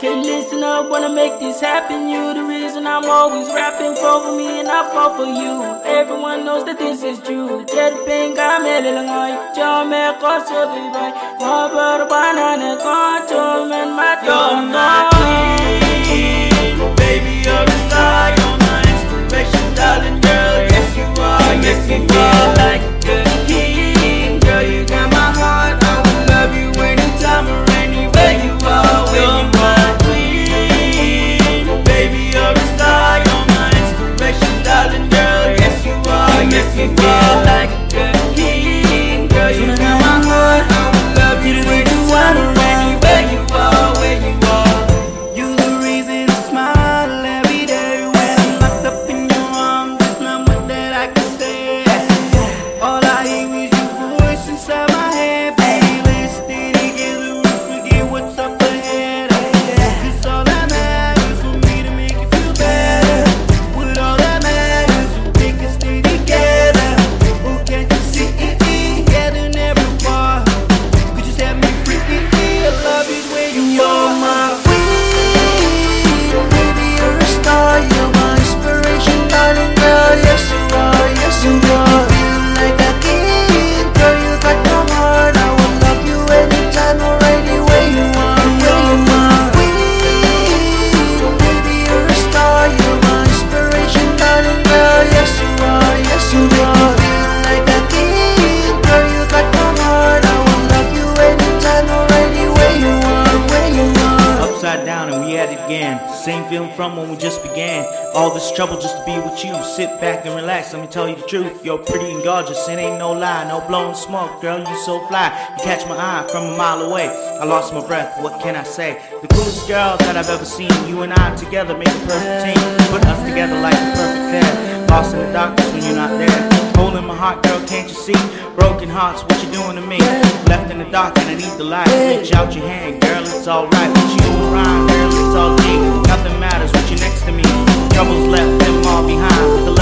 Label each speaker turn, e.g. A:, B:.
A: listen up, wanna make this happen. You the reason I'm always rapping. Fall for me and I fall for you. Everyone knows that this is true. Jet pink, I'm a little. John, man, cause of the boy. More about a banana, control, man, my You're my queen, baby, you're a star. You're my inspiration, darling girl. Yes, you are. Yes, you feel Yes, you feel like
B: at it again. Same feeling from when we just began. All this trouble just to be with you. Sit back and relax. Let me tell you the truth. You're pretty and gorgeous. It ain't no lie. No blowing smoke, girl. You so fly. You catch my eye from a mile away. I lost my breath. What can I say? The coolest girl that I've ever seen. You and I together make a perfect team. Put us together like a perfect pair. Lost in the darkness when you're not there. Hole in my heart, girl, can't you see? Broken hearts, what you doing to me? Left in the dark and I need the light. Reach out your hand, girl, it's alright. But you around, girl, it's all deep. Nothing matters when you're next to me. Troubles left, them all behind.